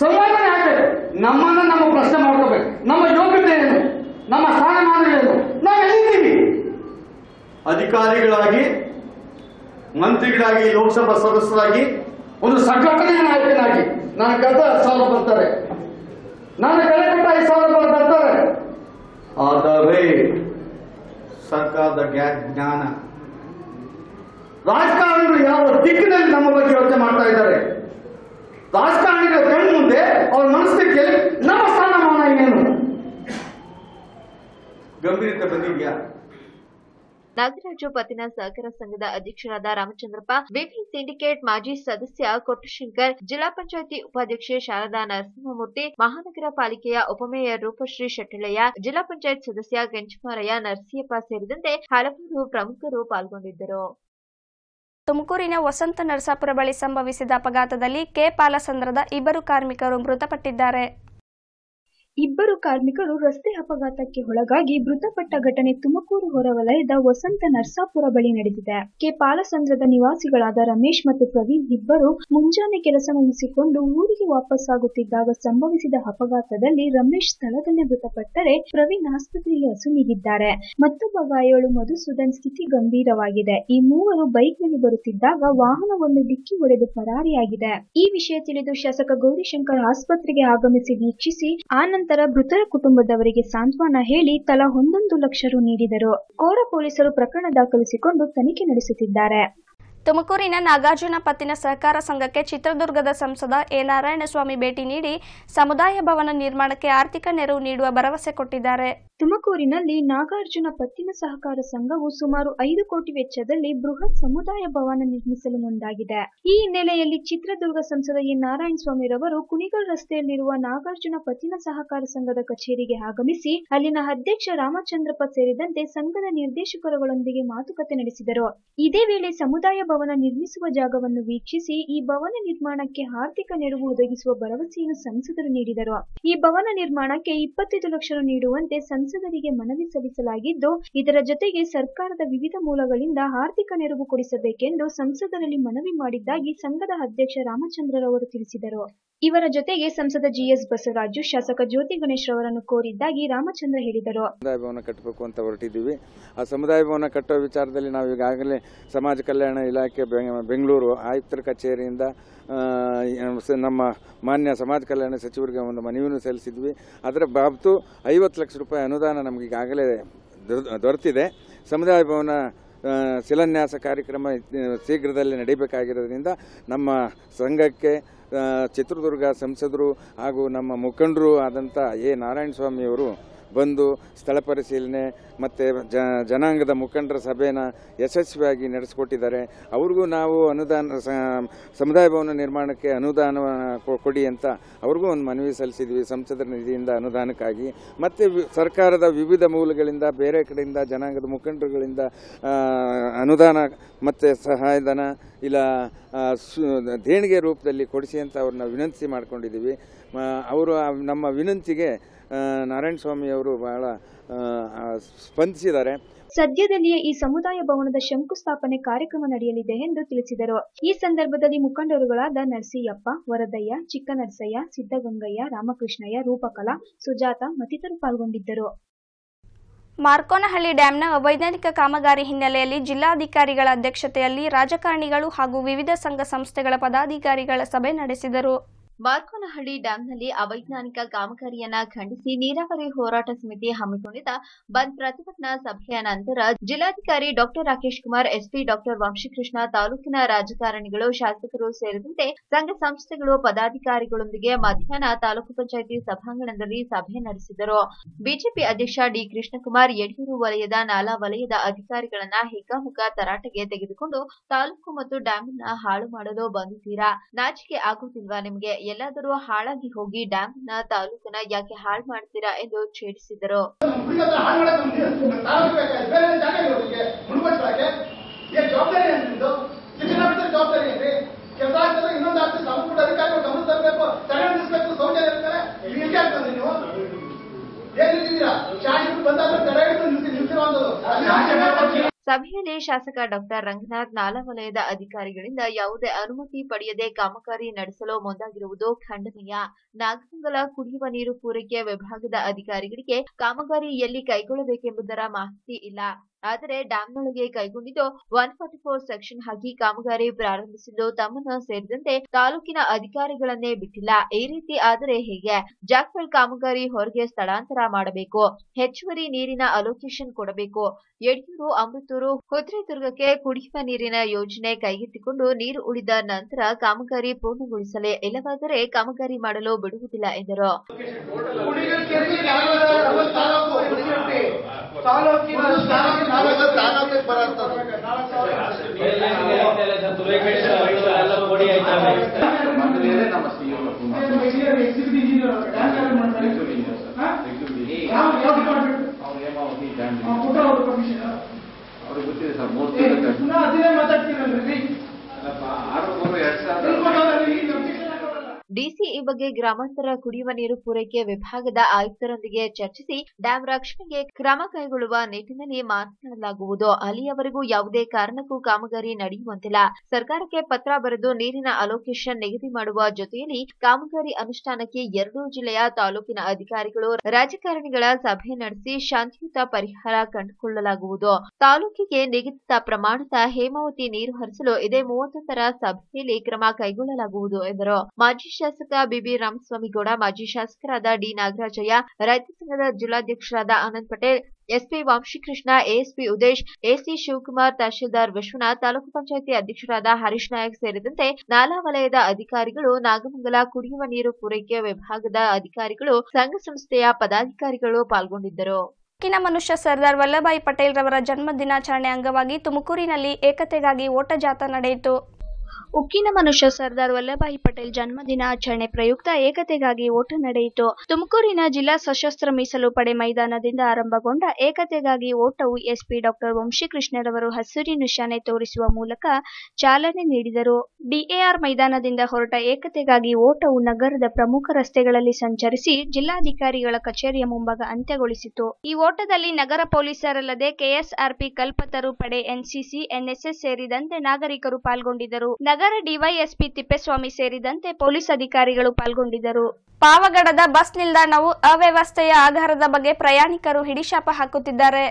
ಸಂವಾದನೆ ಆಗ್ಬೇಕು. ನಮ್ಮನ್ನ ನಮ್ಮ ಪ್ರಶ್ನೆ ಮಾಡ್ಕೋಬೇಕು. ನಮ್ಮ ಯೋಗ್ಯತೆ ಏನು? ನಮ್ಮ ಸ್ಥಾನಮಾನಗಳೇನು ನಾವು ಎಲ್ಲಿದ್ದೀವಿ ಅಧಿಕಾರಿಗಳಾಗಿ ಮಂತ್ರಿಗಳಾಗಿ ಲೋಕಸಭಾ ಸದಸ್ಯರಾಗಿ, ಒಂದು ಸಂಘಟನೆಯ ನಾಯಕನಾಗಿ. ನನ್ನ ಕಳೆದ ಸಾಲ ಬರ್ತಾರೆ. ನಾನು ಕಳೆದ ಕೊಟ್ಟ ಐದು ಸಾವಿರ ಬರ್ತಾರೆ. ಆದರೆ, ಸರ್ಕಾರದ ಜ್ಞಾನ, ರಾಜಕಾರಣಿಗಳು ಯಾವ ದಿಕ್ಕಿನಲ್ಲಿ ನಮ್ಮ ಬಗ್ಗೆ ಯೋಚನೆ ಮಾಡ್ತಾ ಇದ್ದಾರೆ? ರಾಜಕಾರಣಿಗಳ ಕಣ್ಣು ಮುಂದೆ ಅವ್ರ ಮನಸ್ಸಿಗೆ ನಮ್ಮ ಸ್ಥಾನಮಾನ ಏನು? ಗಂಭೀರತೆ ಬಂದಿದ್ಯಾ? ನಾಗರಾಜು ಪತ್ತಿನ ಸಹಕಾರ ಸಂಘದ ಅಧ್ಯಕ್ಷರಾದ ರಾಮಚಂದ್ರಪ್ಪ ವಿವಿ ಸಿಂಡಿಕೇಟ್ ಮಾಜಿ ಸದಸ್ಯ ಕೊಟ್ಟಶಂಕರ್, ಜಿಲ್ಲಾ ಪಂಚಾಯಿತಿ ಉಪಾಧ್ಯಕ್ಷೆ ಶಾರದಾ ನರಸಿಂಹಮೂರ್ತಿ, ಮಹಾನಗರ ಪಾಲಿಕೆಯ ಉಪಮೇಯರ್ ರೂಪಶ್ರೀ ಶೆಟ್ಟಳಯ್ಯ ಜಿಲ್ಲಾ ಪಂಚಾಯತ್ ಸದಸ್ಯ ಕೆಂಚಮಾರಯ್ಯ ನರಸಿಯಪ್ಪ ಸೇರಿದಂತೆ ಹಲವಾರು ಪ್ರಮುಖರು ಪಾಲ್ಗೊಂಡಿದ್ದರು. ತುಮಕೂರಿನ ವಸಂತ ನರಸಾಪುರ ಬಳಿ ಸಂಭವಿಸಿದ ಅಪಘಾತದಲ್ಲಿ ಕೆ ಪಾಲಸಂದ್ರದ ಇಬ್ಬರು ಕಾರ್ಮಿಕರು ಮೃತಪಟ್ಟಿದ್ದಾರೆ. ಇಬ್ಬರು ಕಾರ್ಮಿಕರು ರಸ್ತೆ ಅಪಘಾತಕ್ಕೆ ಒಳಗಾಗಿ ಮೃತಪಟ್ಟ ಘಟನೆ ತುಮಕೂರು ಹೊರವಲಯದ ವಸಂತ ನರ್ಸಾಪುರ ಬಳಿ ನಡೆದಿದೆ. ಕೆ. ಪಾಲಸಂದ್ರದ ನಿವಾಸಿಗಳಾದ ರಮೇಶ್ ಮತ್ತು ಪ್ರವೀಣ್ ಇಬ್ಬರು ಮುಂಜಾನೆ ಕೆಲಸ ಮುಗಿಸಿಕೊಂಡು ಊರಿಗೆ ವಾಪಸ್ಸಾಗುತ್ತಿದ್ದಾಗ ಸಂಭವಿಸಿದ ಅಪಘಾತದಲ್ಲಿ ರಮೇಶ್ ಸ್ಥಳದಲ್ಲೇ ಮೃತಪಟ್ಟರೆ ಪ್ರವೀಣ್ ಆಸ್ಪತ್ರೆಯಲ್ಲಿ ಅಸುನೀಗಿದ್ದಾರೆ ಮತ್ತೊಬ್ಬ ಗಾಯಾಳು ಮಧುಸೂದನ್ ಸ್ಥಿತಿ ಗಂಭೀರವಾಗಿದೆ. ಈ ಮೂವರು ಬೈಕ್ನಲ್ಲಿ ಬರುತ್ತಿದ್ದಾಗ ವಾಹನವನ್ನು ಡಿಕ್ಕಿ ಹೊಡೆದು ಪರಾರಿಯಾಗಿದೆ. ಈ ವಿಷಯ ತಿಳಿದು ಶಾಸಕ ಗೌರಿಶಂಕರ್ ಆಸ್ಪತ್ರೆಗೆ ಆಗಮಿಸಿ ವೀಕ್ಷಿಸಿ ಆನಂತರ ಮೃತರ ಕುಟುಂಬದವರಿಗೆ ಸಾಂತ್ವನ ಹೇಳಿ ತಲಾ ಒಂದೊಂದು ಲಕ್ಷ ರು ನೀಡಿದರು. ಕೋರ ಪೊಲೀಸರು ಪ್ರಕರಣ ದಾಖಲಿಸಿಕೊಂಡು ತನಿಖೆ ನಡೆಸುತ್ತಿದ್ದಾರೆ. ತುಮಕೂರಿನ ನಾಗಾರ್ಜುನ ಪತ್ತಿನ ಸಹಕಾರ ಸಂಘಕ್ಕೆ ಚಿತ್ರದುರ್ಗದ ಸಂಸದ ಎ ನಾರಾಯಣಸ್ವಾಮಿ ಭೇಟಿ ನೀಡಿ ಸಮುದಾಯ ಭವನ ನಿರ್ಮಾಣಕ್ಕೆ ಆರ್ಥಿಕ ನೆರವು ನೀಡುವ ಭರವಸೆ ಕೊಟ್ಟಿದ್ದಾರೆ. ತುಮಕೂರಿನಲ್ಲಿ ನಾಗಾರ್ಜುನ ಪತ್ತಿನ ಸಹಕಾರ ಸಂಘವು ಸುಮಾರು ಐದು ಕೋಟಿ ವೆಚ್ಚದಲ್ಲಿ ಬೃಹತ್ ಸಮುದಾಯ ಭವನ ನಿರ್ಮಿಸಲು ಮುಂದಾಗಿದೆ. ಈ ಹಿನ್ನೆಲೆಯಲ್ಲಿ ಚಿತ್ರದುರ್ಗ ಸಂಸದ ಎನ್ ನಾರಾಯಣಸ್ವಾಮಿರವರು ಕುಣಿಗಲ್ ರಸ್ತೆಯಲ್ಲಿರುವ ನಾಗಾರ್ಜುನ ಪತ್ತಿನ ಸಹಕಾರ ಸಂಘದ ಕಚೇರಿಗೆ ಆಗಮಿಸಿ, ಅಲ್ಲಿನ ಅಧ್ಯಕ್ಷ ರಾಮಚಂದ್ರಪ್ಪ ಸೇರಿದಂತೆ ಸಂಘದ ನಿರ್ದೇಶಕರುಗಳೊಂದಿಗೆ ಮಾತುಕತೆ ನಡೆಸಿದರು. ಇದೇ ವೇಳೆ ಸಮುದಾಯ ಭವನ ನಿರ್ಮಿಸುವ ಜಾಗವನ್ನು ವೀಕ್ಷಿಸಿ, ಈ ಭವನ ನಿರ್ಮಾಣಕ್ಕೆ ಆರ್ಥಿಕ ನೆರವು ಒದಗಿಸುವ ಭರವಸೆಯನ್ನು ಸಂಸದರು ನೀಡಿದರು. ಈ ಭವನ ನಿರ್ಮಾಣಕ್ಕೆ ಇಪ್ಪತ್ತೈದು ಲಕ್ಷ ನೀಡುವಂತೆ ನೀಡುವಂತೆ ಸಂಸದರಿಗೆ ಮನವಿ ಸಲ್ಲಿಸಲಾಗಿದ್ದು, ಇದರ ಜೊತೆಗೆ ಸರ್ಕಾರದ ವಿವಿಧ ಮೂಲಗಳಿಂದ ಆರ್ಥಿಕ ನೆರವು ಕೊಡಿಸಬೇಕೆಂದು ಸಂಸದರಲ್ಲಿ ಮನವಿ ಮಾಡಿದ್ದಾಗಿ ಸಂಘದ ಅಧ್ಯಕ್ಷ ರಾಮಚಂದ್ರರವರು ತಿಳಿಸಿದರು. ಇವರ ಜೊತೆಗೆ ಸಂಸದ ಜಿಎಸ್ ಬಸವರಾಜು, ಶಾಸಕ ಜ್ಯೋತಿ ಗಣೇಶ್ ರವರನ್ನು ಕೋರಿದ್ದಾಗಿ ರಾಮಚಂದ್ರ ಹೇಳಿದರು. ಸಮುದಾಯ ಭವನ ಕಟ್ಟಬೇಕು ಅಂತ ಹೊರಟಿದ್ದೀವಿ. ಆ ಸಮುದಾಯ ಭವನ ಕಟ್ಟೋ ವಿಚಾರದಲ್ಲಿ ನಾವು ಈಗಾಗಲೇ ಸಮಾಜ ಕಲ್ಯಾಣ ಇಲಾಖೆ ಬೆಂಗಳೂರು ಆಯುಕ್ತರ ಕಚೇರಿಯಿಂದ ನಮ್ಮ ಮಾನ್ಯ ಸಮಾಜ ಕಲ್ಯಾಣ ಸಚಿವರಿಗೆ ಒಂದು ಮನವಿಯನ್ನು ಸಲ್ಲಿಸಿದ್ವಿ. ಅದರ ಬಾಬ್ತು ಐವತ್ತು ಲಕ್ಷ ರೂಪಾಯಿ ಅನುದಾನ ನಮಗೆ ಈಗಾಗಲೇ ದೊರ- ದೊರೆತಿದೆ. ಸಮುದಾಯ ಭವನ ಶಿಲಾನ್ಯಾಸ ಕಾರ್ಯಕ್ರಮ ಶೀಘ್ರದಲ್ಲಿ ನಡೀಬೇಕಾಗಿರೋದ್ರಿಂದ ನಮ್ಮ ಸಂಘಕ್ಕೆ ಚಿತ್ರದುರ್ಗ ಸಂಸದರು ಹಾಗೂ ನಮ್ಮ ಮುಖಂಡರು ಆದಂಥ ಎ. ನಾರಾಯಣಸ್ವಾಮಿಯವರು ಬಂದು ಸ್ಥಳ ಪರಿಶೀಲನೆ ಮತ್ತು ಜನಾಂಗದ ಮುಖಂಡರ ಸಭೆನ ಯಶಸ್ವಿಯಾಗಿ ನಡೆಸಿಕೊಟ್ಟಿದ್ದಾರೆ. ಅವ್ರಿಗೂ ನಾವು ಅನುದಾನ ಸಮುದಾಯ ಭವನ ನಿರ್ಮಾಣಕ್ಕೆ ಅನುದಾನ ಕೊಡಿ ಅಂತ ಅವ್ರಿಗೂ ಒಂದು ಮನವಿ ಸಲ್ಲಿಸಿದ್ವಿ ಸಂಸದರ ನಿಧಿಯಿಂದ ಅನುದಾನಕ್ಕಾಗಿ. ಮತ್ತು ಸರ್ಕಾರದ ವಿವಿಧ ಮೂಲಗಳಿಂದ ಬೇರೆ ಕಡೆಯಿಂದ ಜನಾಂಗದ ಮುಖಂಡರುಗಳಿಂದ ಅನುದಾನ ಮತ್ತು ಸಹಾಯಧನ ಇಲ್ಲ ದೇಣಿಗೆ ರೂಪದಲ್ಲಿ ಕೊಡಿಸಿ ಅಂತ ಅವ್ರನ್ನ ವಿನಂತಿ ಮಾಡ್ಕೊಂಡಿದ್ದೀವಿ. ಅವರು ನಮ್ಮ ವಿನಂತಿಗೆ ನಾರಾಯಣ ಸ್ವಾಮಿ ಅವರು ಬಹಳ ಸ್ಪಂದಿಸಿದ್ದಾರೆ. ಸದ್ಯದಲ್ಲಿಯೇ ಈ ಸಮುದಾಯ ಭವನದ ಶಂಕುಸ್ಥಾಪನೆ ಕಾರ್ಯಕ್ರಮ ನಡೆಯಲಿದೆ ಎಂದು ತಿಳಿಸಿದರು. ಈ ಸಂದರ್ಭದಲ್ಲಿ ಮುಖಂಡರುಗಳಾದ ನರಸಿಯಪ್ಪ ವರದಯ್ಯ ಚಿಕ್ಕನರಸಯ್ಯ ಸಿದ್ದಗಂಗಯ್ಯ ರಾಮಕೃಷ್ಣಯ್ಯ ರೂಪಕಲಾ ಸುಜಾತ ಮತ್ತಿತರರು ಪಾಲ್ಗೊಂಡಿದ್ದರು. ಮಾರ್ಕೋನಹಳ್ಳಿ ಡ್ಯಾಂನ ವೈಜ್ಞಾನಿಕ ಕಾಮಗಾರಿ ಹಿನ್ನೆಲೆಯಲ್ಲಿ ಜಿಲ್ಲಾಧಿಕಾರಿಗಳ ಅಧ್ಯಕ್ಷತೆಯಲ್ಲಿ ರಾಜಕಾರಣಿಗಳು ಹಾಗೂ ವಿವಿಧ ಸಂಘ ಸಂಸ್ಥೆಗಳ ಪದಾಧಿಕಾರಿಗಳ ಸಭೆ ನಡೆಸಿದರು. ಮಾರ್ಕೋನಹಳ್ಳಿ ಡ್ಯಾಂನಲ್ಲಿ ಅವೈಜ್ಞಾನಿಕ ಕಾಮಗಾರಿಯನ್ನ ಖಂಡಿಸಿ ನೀರಾವರಿ ಹೋರಾಟ ಸಮಿತಿ ಹಮ್ಮಿಕೊಂಡಿದ್ದ ಬಂದ್ ಪ್ರತಿಭಟನಾ ಸಭೆಯ ನಂತರ ಜಿಲ್ಲಾಧಿಕಾರಿ doctor Rakesh Kumar, SP doctor Vamshikrishna, ತಾಲೂಕಿನ ರಾಜಕಾರಣಿಗಳು, ಶಾಸಕರು ಸೇರಿದಂತೆ ಸಂಘ ಸಂಸ್ಥೆಗಳು, ಪದಾಧಿಕಾರಿಗಳೊಂದಿಗೆ ಮಧ್ಯಾಹ್ನ ತಾಲೂಕು ಪಂಚಾಯಿತಿ ಸಭಾಂಗಣದಲ್ಲಿ ಸಭೆ ನಡೆಸಿದರು. ಬಿಜೆಪಿ ಅಧ್ಯಕ್ಷ ಡಿ ಕೃಷ್ಣಕುಮಾರ್ ಯಡಿಯೂರು ವಲಯದ ನಾಲಾ ವಲಯದ ಅಧಿಕಾರಿಗಳನ್ನ ಹಿಗ್ಗಾಮುಗ್ಗ ತರಾಟೆಗೆ ತೆಗೆದುಕೊಂಡು ತಾಲೂಕು ಮತ್ತು ಡ್ಯಾಮ್ ಅನ್ನ ಹಾಳು ಮಾಡಲು ಬಂದಿದ್ದೀರಾ ನಾಚಿಕೆ ಆಗುತ್ತಿಲ್ವಾ ನಿಮಗೆ? ಎಲ್ಲಾದರೂ ಹಾಳಾಗಿ ಹೋಗಿ ಡ್ಯಾಂನ ತಾಲೂಕನ್ನ ಯಾಕೆ ಹಾಳು ಮಾಡ್ತೀರಾ ಎಂದು ಛೇಡಿಸಿದರು. ಸಭೆಯಲ್ಲಿ ಶಾಸಕ ಡಾಕ್ಟರ್ ರಂಗನಾಥ್ ನಾಲಾ ವಲಯದ ಅಧಿಕಾರಿಗಳಿಂದ ಯಾವುದೇ ಅನುಮತಿ ಪಡೆಯದೆ ಕಾಮಗಾರಿ ನಡೆಸಲು ಮುಂದಾಗಿರುವುದು ಖಂಡನೀಯ. ನಾಗಮಂಗಲ ಕುಡಿಯುವ ನೀರು ಪೂರೈಕೆ ವಿಭಾಗದ ಅಧಿಕಾರಿಗಳಿಗೆ ಕಾಮಗಾರಿ ಎಲ್ಲಿ ಕೈಗೊಳ್ಳಬೇಕೆಂಬುದರ ಮಾಹಿತಿ ಇಲ್ಲ. ಆದರೆ ಡ್ಯಾಂನೊಳಗೆ ಕೈಗೊಂಡಿದ್ದು ಒನ್ ಫಾರ್ಟಿ ಫೋರ್ ಸೆಕ್ಷನ್ ಹಾಕಿ ಕಾಮಗಾರಿ ಪ್ರಾರಂಭಿಸಿದ್ದು ತಮ್ಮನ್ನು ಸೇರಿದಂತೆ ತಾಲೂಕಿನ ಅಧಿಕಾರಿಗಳನ್ನೇ ಬಿಟ್ಟಿಲ್ಲ. ಈ ರೀತಿ ಆದರೆ ಹೇಗೆ? ಜಾಕ್ವೆಲ್ ಕಾಮಗಾರಿ ಹೊರಗೆ ಸ್ಥಳಾಂತರ ಮಾಡಬೇಕು. ಹೆಚ್ಚುವರಿ ನೀರಿನ ಅಲೋಕೇಶನ್ ಕೊಡಬೇಕು. ಯಡಿಯೂರು ಅಮೃತೂರು ಹುದ್ರೆದುರ್ಗಕ್ಕೆ ಕುಡಿಯುವ ನೀರಿನ ಯೋಜನೆ ಕೈಗೆತ್ತಿಕೊಂಡು ನೀರು ಉಳಿದ ನಂತರ ಕಾಮಗಾರಿ ಪೂರ್ಣಗೊಳಿಸಲೇ ಇಲ್ಲವಾದರೆ ಕಾಮಗಾರಿ ಮಾಡಲು ಬಿಡುವುದಿಲ್ಲ ಎಂದರು. ಅವ್ರಿಗೆ ಗೊತ್ತಿದೆ ಸರ್ ಮೂರು ತಿಂಗಳು ಆರು ಮೂರು ಎರಡ್ ಸಾವಿರದ ಡಿಸಿ ಈ ಬಗ್ಗೆ ಗ್ರಾಮಾಂತರ ಕುಡಿಯುವ ನೀರು ಪೂರೈಕೆ ವಿಭಾಗದ ಆಯುಕ್ತರೊಂದಿಗೆ ಚರ್ಚಿಸಿ ಡ್ಯಾಂ ರಕ್ಷಣೆಗೆ ಕ್ರಮ ಕೈಗೊಳ್ಳುವ ನಿಟ್ಟಿನಲ್ಲಿ ಮಾತನಾಡಲಾಗುವುದು. ಅಲ್ಲಿಯವರೆಗೂ ಯಾವುದೇ ಕಾರಣಕ್ಕೂ ಕಾಮಗಾರಿ ನಡೆಯುವಂತಿಲ್ಲ. ಸರ್ಕಾರಕ್ಕೆ ಪತ್ರ ಬರೆದು ನೀರಿನ ಅಲೋಕೇಶನ್ ನಿಗದಿ ಮಾಡುವ ಜೊತೆಯಲ್ಲಿ ಕಾಮಗಾರಿ ಅನುಷ್ಠಾನಕ್ಕೆ ಎರಡೂ ಜಿಲ್ಲೆಯ ತಾಲೂಕಿನ ಅಧಿಕಾರಿಗಳು, ರಾಜಕಾರಣಿಗಳ ಸಭೆ ನಡೆಸಿ ಶಾಂತಿಯುತ ಪರಿಹಾರ ಕಂಡುಕೊಳ್ಳಲಾಗುವುದು. ತಾಲೂಕಿಗೆ ನಿಗದಿತ ಪ್ರಮಾಣದ ಹೇಮಾವತಿ ನೀರು ಹರಿಸಲು ಇದೇ ಮೂವತ್ತೊಂದರ ಸಭೆಯಲ್ಲಿ ಕ್ರಮ ಕೈಗೊಳ್ಳಲಾಗುವುದು ಎಂದರು. ಮಾಜಿ ಶಾಸಕ ಬಿಬಿ ರಾಮಸ್ವಾಮಿಗೌಡ ಮಾಜಿ ಶಾಸಕರಾದ ಡಿ ನಾಗರಾಜಯ್ಯ, ರೈತ ಸಂಘದ ಜಿಲ್ಲಾಧ್ಯಕ್ಷರಾದ Anand Patel, SP Vamshikrishna, ASP Udesh, AC Shivakumar, tahsildar Vishwanath, taluk panchayat ಅಧ್ಯಕ್ಷರಾದ ಹರೀಶ್ ನಾಯಕ್ ಸೇರಿದಂತೆ ನಾಲಾ ವಲಯದ ಅಧಿಕಾರಿಗಳು ನಾಗಮಂಗಲ ಕುಡಿಯುವ ನೀರು ಪೂರೈಕೆ ವಿಭಾಗದ ಅಧಿಕಾರಿಗಳು, ಸಂಘ ಸಂಸ್ಥೆಯ ಪದಾಧಿಕಾರಿಗಳು ಪಾಲ್ಗೊಂಡಿದ್ದರು. ಕಿನ ಮನುಷ್ಯ ಸರ್ದಾರ್ ವಲ್ಲಭಾಯಿ ಪಟೇಲ್ ರವರ ಜನ್ಮ ದಿನಾಚರಣೆ ಅಂಗವಾಗಿ ತುಮಕೂರಿನಲ್ಲಿ ಏಕತೆಗಾಗಿ ಓಟ ಜಾಥಾ ನಡೆಯಿತು. ಉಕ್ಕಿನ ಮನುಷ್ಯ ಸರ್ದಾರ್ ವಲ್ಲಭಾಯಿ ಪಟೇಲ್ ಜನ್ಮ ದಿನಾಚರಣೆ ಪ್ರಯುಕ್ತ ಏಕತೆಗಾಗಿ ಓಟ ನಡೆಯಿತು. ತುಮಕೂರಿನ ಜಿಲ್ಲಾ ಸಶಸ್ತ್ರ ಮೀಸಲು ಪಡೆ ಮೈದಾನದಿಂದ ಆರಂಭಗೊಂಡ ಏಕತೆಗಾಗಿ ಓಟವು ಎಸ್ಪಿ ಡಾಕ್ಟರ್ ವಂಶೀಕೃಷ್ಣರವರು ಹಸಿರಿ ನಿಶಾನೆ ತೋರಿಸುವ ಮೂಲಕ ಚಾಲನೆ ನೀಡಿದರು. ಡಿಎಆರ್ ಮೈದಾನದಿಂದ ಹೊರಟ ಏಕತೆಗಾಗಿ ಓಟವು ನಗರದ ಪ್ರಮುಖ ರಸ್ತೆಗಳಲ್ಲಿ ಸಂಚರಿಸಿ ಜಿಲ್ಲಾಧಿಕಾರಿಗಳ ಕಚೇರಿಯ ಮುಂಭಾಗ ಅಂತ್ಯಗೊಳಿಸಿತು. ಈ ಓಟದಲ್ಲಿ ನಗರ ಪೊಲೀಸರಲ್ಲದೆ ಕೆಎಸ್ಆರ್ಪಿ ಕಲ್ಪತರು ಪಡೆ, ಎನ್ಸಿಸಿ, ಎನ್ಎಸ್ಎಸ್ ಸೇರಿದಂತೆ ನಾಗರಿಕರು ಪಾಲ್ಗೊಂಡಿದ್ದರು. ನಗರ ಡಿವೈಎಸ್ಪಿ ತಿಪ್ಪೇಸ್ವಾಮಿ ಸೇರಿದಂತೆ ಪೊಲೀಸ್ ಅಧಿಕಾರಿಗಳು ಪಾಲ್ಗೊಂಡಿದ್ದರು. ಪಾವಗಡದ ಬಸ್ ನಿಲ್ದಾಣವು ಅವ್ಯವಸ್ಥೆಯ ಆಧಾರದ ಬಗ್ಗೆ ಪ್ರಯಾಣಿಕರು ಹಿಡಿಶಾಪ ಹಾಕುತ್ತಿದ್ದಾರೆ.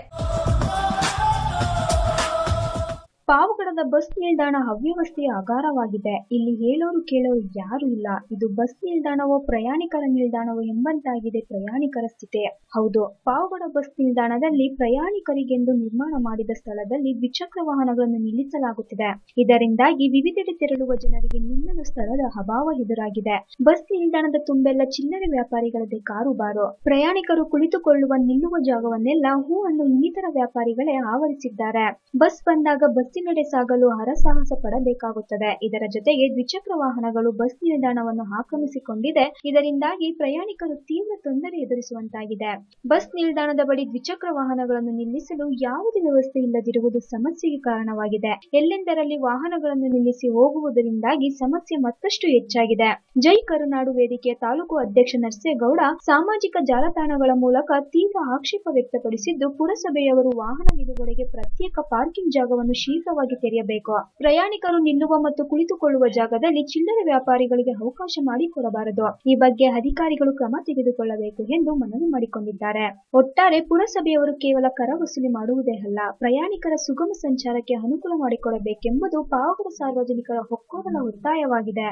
ಪಾವಗಡದ ಬಸ್ ನಿಲ್ದಾಣ ಅವ್ಯವಸ್ಥೆಯ ಅಗಾರವಾಗಿದೆ. ಇಲ್ಲಿ ಹೇಳೋರು ಕೇಳೋರು ಯಾರು ಇಲ್ಲ. ಇದು ಬಸ್ ನಿಲ್ದಾಣವೋ, ಪ್ರಯಾಣಿಕರ ನಿಲ್ದಾಣವೋ ಎಂಬಂತಾಗಿದೆ ಪ್ರಯಾಣಿಕರ ಸ್ಥಿತಿ. ಹೌದು, ಪಾವಗಡ ಬಸ್ ನಿಲ್ದಾಣದಲ್ಲಿ ಪ್ರಯಾಣಿಕರಿಗೆಂದು ನಿರ್ಮಾಣ ಮಾಡಿದ ಸ್ಥಳದಲ್ಲಿ ದ್ವಿಚಕ್ರ ವಾಹನಗಳನ್ನು ನಿಲ್ಲಿಸಲಾಗುತ್ತಿದೆ. ಇದರಿಂದಾಗಿ ವಿವಿಧೆಡೆ ತೆರಳುವ ಜನರಿಗೆ ನಿಲ್ಲಲು ಸ್ಥಳದ ಅಭಾವ ಎದುರಾಗಿದೆ. ಬಸ್ ನಿಲ್ದಾಣದ ತುಂಬೆಲ್ಲ ಚಿಲ್ಲರೆ ವ್ಯಾಪಾರಿಗಳದೇ ಕಾರುಬಾರು. ಪ್ರಯಾಣಿಕರು ಕುಳಿತುಕೊಳ್ಳುವ ನಿಲ್ಲುವ ಜಾಗವನ್ನೆಲ್ಲ ಹೂ ಹಣ್ಣು ಇನ್ನಿತರ ವ್ಯಾಪಾರಿಗಳೇ ಆವರಿಸಿದ್ದಾರೆ. ಬಸ್ ಬಂದಾಗ ಬಸ್ಸಿನೆಡೆ ಸಾಗಲು ಹರಸಾಹಸ ಪಡಬೇಕಾಗುತ್ತದೆ. ಇದರ ಜೊತೆಗೆ ದ್ವಿಚಕ್ರ ವಾಹನಗಳು, ಬಸ್ ನಿಲ್ದಾಣವನ್ನು ಆಕ್ರಮಿಸಿಕೊಂಡಿದೆ. ಇದರಿಂದಾಗಿ ಪ್ರಯಾಣಿಕರು ತೀವ್ರ ತೊಂದರೆ ಎದುರಿಸುವಂತಾಗಿದೆ. ಬಸ್ ನಿಲ್ದಾಣದ ಬಳಿ ದ್ವಿಚಕ್ರ ವಾಹನಗಳನ್ನು ನಿಲ್ಲಿಸಲು ಯಾವುದೇ ವ್ಯವಸ್ಥೆ ಇಲ್ಲದಿರುವುದು ಸಮಸ್ಯೆಗೆ ಕಾರಣವಾಗಿದೆ. ಎಲ್ಲೆಂದರಲ್ಲಿ ವಾಹನಗಳನ್ನು ನಿಲ್ಲಿಸಿ ಹೋಗುವುದರಿಂದಾಗಿ ಸಮಸ್ಯೆ ಮತ್ತಷ್ಟು ಹೆಚ್ಚಾಗಿದೆ. ಜೈ ಕರುನಾಡು ವೇದಿಕೆಯ ತಾಲೂಕು ಅಧ್ಯಕ್ಷ ನರಸೇಗೌಡ ಸಾಮಾಜಿಕ ಜಾಲತಾಣಗಳ ಮೂಲಕ ತೀವ್ರ ಆಕ್ಷೇಪ ವ್ಯಕ್ತಪಡಿಸಿದ್ದು, ಪುರಸಭೆಯವರು ವಾಹನ ನಿಲುಗಡೆಗೆ ಪ್ರತ್ಯೇಕ ಪಾರ್ಕಿಂಗ್ ಜಾಗವನ್ನು ಶೀಘ್ರವಾಗಿ ತೆರೆಯಬೇಕು. ಪ್ರಯಾಣಿಕರು ನಿಲ್ಲುವ ಮತ್ತು ಕುಳಿತುಕೊಳ್ಳುವ ಜಾಗದಲ್ಲಿ ಚಿಲ್ಲರೆ ವ್ಯಾಪಾರಿಗಳಿಗೆ ಅವಕಾಶ ಮಾಡಿಕೊಡಬಾರದು ಈ ಬಗ್ಗೆ ಅಧಿಕಾರಿಗಳು ಕ್ರಮ ತೆಗೆದುಕೊಳ್ಳಬೇಕು ಎಂದು ಮನವಿ ಮಾಡಿಕೊಂಡಿದ್ದಾರೆ. ಒಟ್ಟಾರೆ ಪುರಸಭೆಯವರು ಕೇವಲ ಕರ ವಸೂಲಿ ಮಾಡುವುದೇ ಅಲ್ಲ, ಪ್ರಯಾಣಿಕರ ಸುಗಮ ಸಂಚಾರಕ್ಕೆ ಅನುಕೂಲ ಮಾಡಿಕೊಡಬೇಕೆಂಬುದು ಪಾವಗಡ ಸಾರ್ವಜನಿಕರ ಒಕ್ಕೊರಲ ಒತ್ತಾಯವಾಗಿದೆ.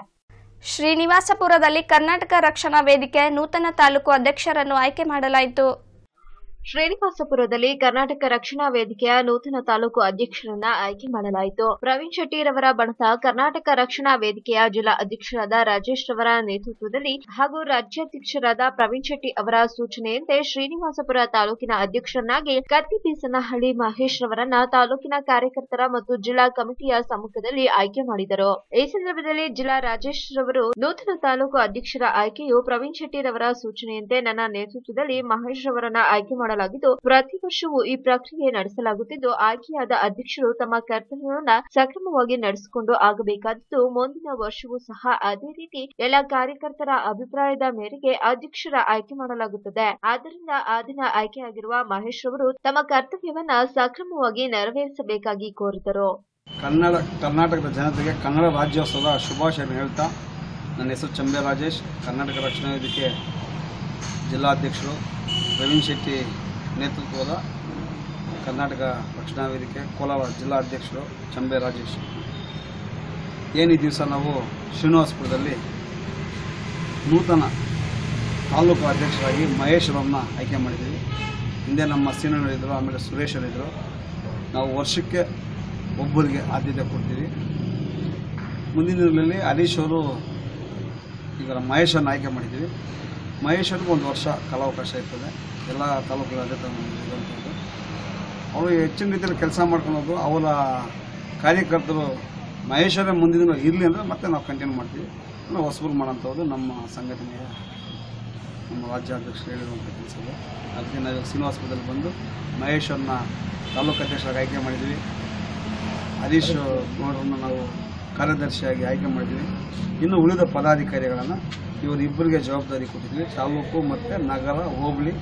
ಶ್ರೀನಿವಾಸಪುರದಲ್ಲಿ ಕರ್ನಾಟಕ ರಕ್ಷಣಾ ವೇದಿಕೆ ನೂತನ ತಾಲೂಕು ಅಧ್ಯಕ್ಷರನ್ನು ಆಯ್ಕೆ ಮಾಡಲಾಯಿತು. ಶ್ರೀನಿವಾಸಪುರದಲ್ಲಿ ಕರ್ನಾಟಕ ರಕ್ಷಣಾ ವೇದಿಕೆಯ ನೂತನ ತಾಲೂಕು ಅಧ್ಯಕ್ಷರನ್ನ ಆಯ್ಕೆ ಮಾಡಲಾಯಿತು. ಪ್ರವೀಣ್ ಶೆಟ್ಟಿರವರ ಬಣದ ಕರ್ನಾಟಕ ರಕ್ಷಣಾ ವೇದಿಕೆಯ ಜಿಲ್ಲಾ ಅಧ್ಯಕ್ಷರಾದ ರಾಜೇಶ್ ರವರ ನೇತೃತ್ವದಲ್ಲಿ ಹಾಗೂ ರಾಜ್ಯಾಧ್ಯಕ್ಷರಾದ ಪ್ರವೀಣ್ ಶೆಟ್ಟಿ ಅವರ ಸೂಚನೆಯಂತೆ ಶ್ರೀನಿವಾಸಪುರ ತಾಲೂಕಿನ ಅಧ್ಯಕ್ಷರನ್ನಾಗಿ ಕತ್ತಿಬೀಸನಹಳ್ಳಿ ಮಹೇಶ್ ರವರನ್ನ ತಾಲೂಕಿನ ಕಾರ್ಯಕರ್ತರ ಮತ್ತು ಜಿಲ್ಲಾ ಕಮಿಟಿಯ ಸಮ್ಮುಖದಲ್ಲಿ ಆಯ್ಕೆ ಮಾಡಿದರು. ಈ ಸಂದರ್ಭದಲ್ಲಿ ಜಿಲ್ಲಾ ರಾಜೇಶ್ ರವರು ನೂತನ ತಾಲೂಕು ಅಧ್ಯಕ್ಷರ ಆಯ್ಕೆಯು ಪ್ರವೀಣ್ ಶೆಟ್ಟಿ ರವರ ಸೂಚನೆಯಂತೆ ನನ್ನ ನೇತೃತ್ವದಲ್ಲಿ ಮಹೇಶ್ ರವರನ್ನ ಆಯ್ಕೆ ಮಾಡಲಾಗಿದ್ದು, ಪ್ರತಿ ವರ್ಷವೂ ಈ ಪ್ರಕ್ರಿಯೆ ನಡೆಸಲಾಗುತ್ತಿದ್ದು, ಆಯ್ಕೆಯಾದ ಅಧ್ಯಕ್ಷರು ತಮ್ಮ ಕರ್ತವ್ಯವನ್ನ ಸಕ್ರಮವಾಗಿ ನಡೆಸಿಕೊಂಡು ಆಗಬೇಕಾದದ್ದು, ಮುಂದಿನ ವರ್ಷವೂ ಸಹ ಅದೇ ರೀತಿ ಎಲ್ಲ ಕಾರ್ಯಕರ್ತರ ಅಭಿಪ್ರಾಯದ ಮೇರೆಗೆ ಅಧ್ಯಕ್ಷರ ಆಯ್ಕೆ ಮಾಡಲಾಗುತ್ತದೆ. ಆದ್ದರಿಂದ ಆ ದಿನ ಆಯ್ಕೆಯಾಗಿರುವ ಮಹೇಶ್ ಅವರು ತಮ್ಮ ಕರ್ತವ್ಯವನ್ನ ಸಕ್ರಮವಾಗಿ ನೆರವೇರಿಸಬೇಕಾಗಿ ಕೋರಿದರು. ಕನ್ನಡ, ಕರ್ನಾಟಕದ ಜನತೆಗೆ ಕನ್ನಡ ರಾಜ್ಯೋತ್ಸವದ ಶುಭಾಶಯ ಹೇಳ್ತಾ, ನನ್ನ ಹೆಸರು ಚಂಬೆ ರಾಜೇಶ್ ಕರ್ನಾಟಕ ರಕ್ಷಣಾ ವೇದಿಕೆ ಜಿಲ್ಲಾಧ್ಯಕ್ಷರು. ಪ್ರವೀಣ್ ಶೆಟ್ಟಿ ನೇತೃತ್ವದ ಕರ್ನಾಟಕ ರಕ್ಷಣಾ ವೇದಿಕೆ ಕೋಲಾರ ಜಿಲ್ಲಾಧ್ಯಕ್ಷರು ಚಂಬೆ ರಾಜೇಶ್. ಏನು ದಿವಸ ನಾವು ಶ್ರೀನಿವಾಸಪುರದಲ್ಲಿ ನೂತನ ತಾಲೂಕು ಅಧ್ಯಕ್ಷರಾಗಿ ಮಹೇಶ್ ಅವರನ್ನ ಆಯ್ಕೆ ಮಾಡಿದ್ದೀವಿ. ಹಿಂದೆ ನಮ್ಮ ಸೀನಣ್ಣರಿದ್ದರು ಆಮೇಲೆ ಸುರೇಶರಿದ್ದರು ನಾವು ವರ್ಷಕ್ಕೆ ಒಬ್ಬರಿಗೆ ಆದ್ಯತೆ ಕೊಡ್ತೀವಿ. ಮುಂದಿನ ದಿನಗಳಲ್ಲಿ ಹರೀಶ್ ಅವರು ಈಗ ಮಹೇಶನ್ನು ಆಯ್ಕೆ ಮಾಡಿದ್ದೀವಿ. ಮಹೇಶ್ ಅವ್ರಿಗೆ ಒಂದು ವರ್ಷ ಕಾಲಾವಕಾಶ ಇರ್ತದೆ. ಎಲ್ಲ ತಾಲೂಕುಗಳ ಇರುವಂಥದ್ದು ಅವರು ಹೆಚ್ಚಿನ ರೀತಿಯಲ್ಲಿ ಕೆಲಸ ಮಾಡ್ಕೊಳೋದು ಅವರ ಕಾರ್ಯಕರ್ತರು ಮಹೇಶ್ವರ ಮುಂದಿನ ದಿನ ಇರಲಿ ಅಂದರೆ ಮತ್ತೆ ನಾವು ಕಂಟಿನ್ಯೂ ಮಾಡ್ತೀವಿ. ನಾವು ಹೊಸಬರು ಮಾಡೋಂಥದ್ದು ನಮ್ಮ ಸಂಘಟನೆಯ ನಮ್ಮ ರಾಜ್ಯಾಧ್ಯಕ್ಷರು ಹೇಳಿರುವಂಥ ಕೆಲಸ ಅದಕ್ಕೆ ನಾವು ಶ್ರೀನಿವಾಸಪುರದಲ್ಲಿ ಬಂದು ಮಹೇಶ್ವರನ್ನ ತಾಲೂಕು ಅಧ್ಯಕ್ಷರಾಗಿ ಆಯ್ಕೆ ಮಾಡಿದ್ವಿ. ಹರೀಶ್ ಗೌಡರನ್ನು ನಾವು ಕಾರ್ಯದರ್ಶಿಯಾಗಿ ಆಯ್ಕೆ ಮಾಡಿದ್ವಿ. ಇನ್ನು ಉಳಿದ ಪದಾಧಿಕಾರಿಗಳನ್ನು ಇವರಿಬ್ಬರಿಗೆ ಜವಾಬ್ದಾರಿ ಕೊಟ್ಟಿದ್ದೀವಿ. ತಾಲೂಕು ಮತ್ತು ನಗರ, ಹೋಬಳಿ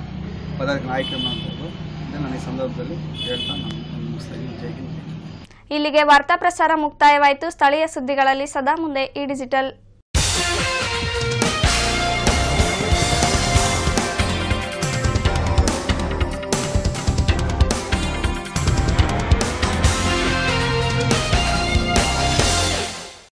ಪದಾರ್ಥ ಮಾಡುವಂಥದ್ದು ಇದನ್ನು ನಾನು ಈ ಸಂದರ್ಭದಲ್ಲಿ ಹೇಳ್ತಾ ನಾನು ಇಲ್ಲಿಗೆ ವಾರ್ತಾ ಪ್ರಸಾರ ಮುಕ್ತಾಯವಾಯಿತು. ಸ್ಥಳೀಯ ಸುದ್ದಿಗಳಲ್ಲಿ ಸದಾ ಮುಂದೆ ಈ ಡಿಜಿಟಲ್